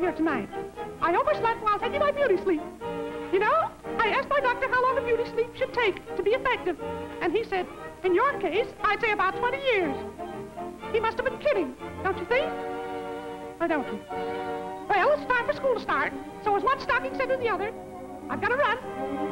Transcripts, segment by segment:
here tonight. I overslept while taking my beauty sleep. You know, I asked my doctor how long a beauty sleep should take to be effective, and he said, in your case, I'd say about 20 years. He must have been kidding, don't you think? Or don't you? Well, it's time for school to start, so as one stocking said to the other, I've got to run.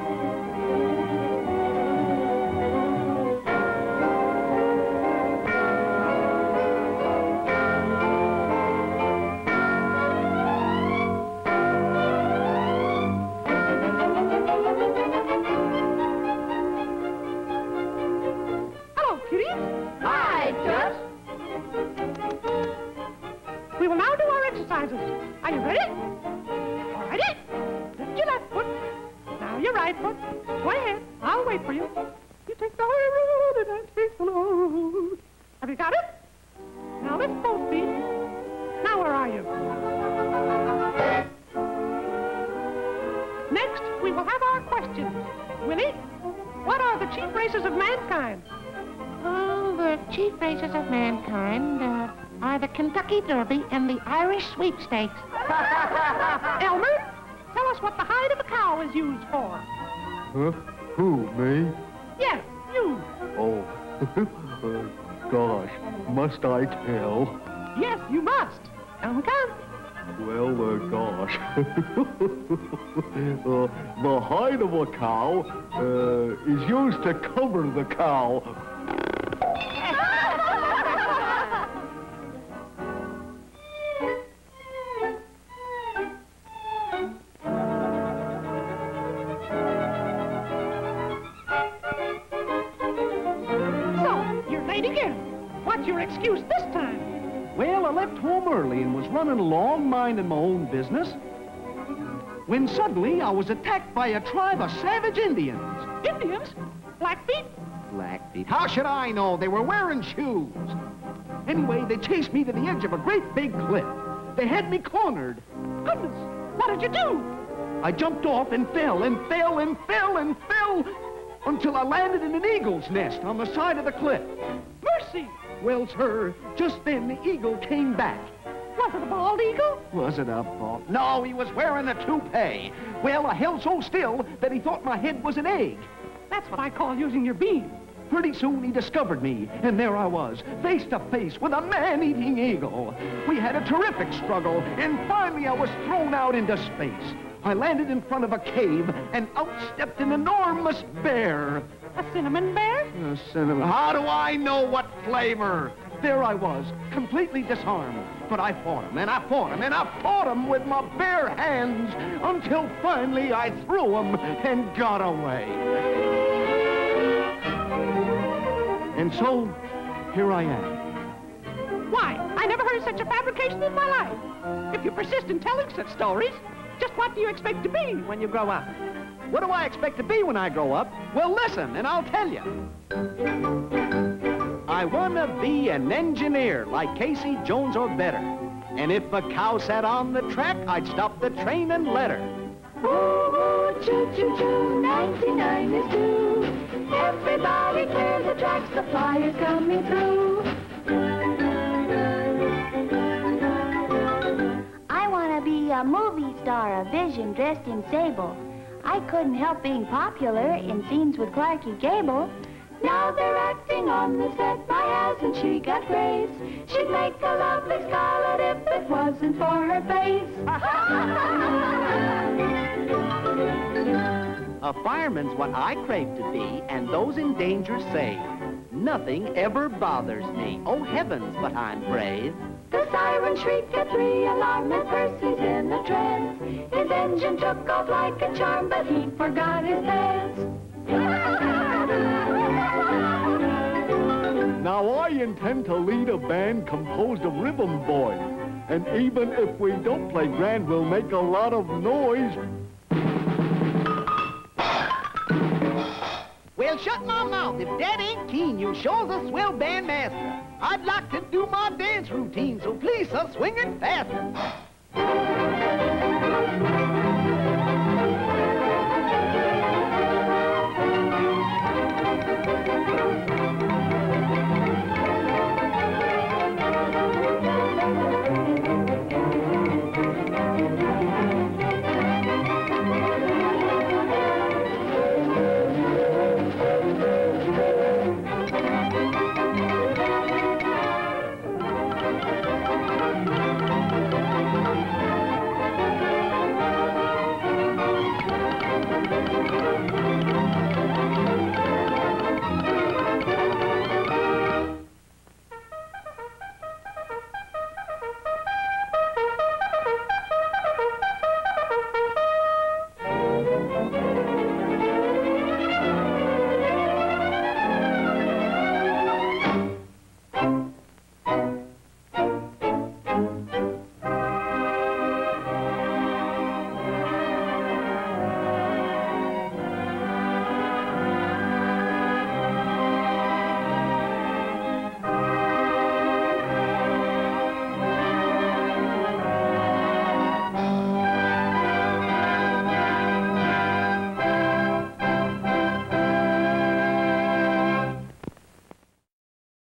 Are you ready? All righty. Lift your left foot. Now your right foot. Go ahead. I'll wait for you. You take the high road and I take the low road. Have you got it? Now lift both feet. Now where are you? Next, we will have our questions. Willie, what are the chief races of mankind? Oh, the chief races of mankind uh, are the Kentucky Derby and the Irish Sweepstakes. Elmer, tell us what the hide of a cow is used for. Huh? Who, me? Yes, you. Oh, uh, gosh, must I tell? Yes, you must. Come, come. Well, uh, gosh. uh, the hide of a cow uh, is used to cover the cow. Your excuse this time? Well, I left home early and was running along, minding my own business. When suddenly I was attacked by a tribe of savage Indians. Indians? Blackfeet? Blackfeet. How should I know? They were wearing shoes. Anyway, they chased me to the edge of a great big cliff. They had me cornered. Goodness, what did you do? I jumped off and fell and fell and fell and fell until I landed in an eagle's nest on the side of the cliff. Mercy! Well, sir, just then the eagle came back. Was it a bald eagle? Was it a ball? No, he was wearing a toupee. Well, I held so still that he thought my head was an egg. That's what I call using your beam. Pretty soon he discovered me, and there I was, face to face with a man-eating eagle. We had a terrific struggle, and finally I was thrown out into space. I landed in front of a cave, and out stepped an enormous bear. A cinnamon bear? Uh, cinnamon. How do I know what flavor? There I was, completely disarmed. But I fought him, and I fought him, and I fought him with my bare hands until finally I threw him and got away. And so, here I am. Why, I never heard of such a fabrication in my life. If you persist in telling such stories, just what do you expect to be when you grow up? What do I expect to be when I grow up? Well, listen, and I'll tell you. I want to be an engineer like Casey Jones or better. And if a cow sat on the track, I'd stop the train and let her. Ooh, choo choo choo, 99 is due. Everybody clear the tracks, the flyer's coming through. A movie star, a vision dressed in sable. I couldn't help being popular in scenes with Clarky Gable. Now they're acting on the set, my hasn't she got grace? She'd make a lovely Scarlett if it wasn't for her face. A fireman's what I crave to be, and those in danger say, Nothing ever bothers me. Oh, heavens, but I'm brave. The siren shrieked at three, alarm at Percy's in a trance. His engine took off like a charm, but he forgot his pants. Now I intend to lead a band composed of rhythm boys. And even if we don't play grand, we'll make a lot of noise. Well, shut my mouth. If Dad ain't keen, you shore's a swell band master. I'd like to do my dance routine, so please, sir, swing it faster.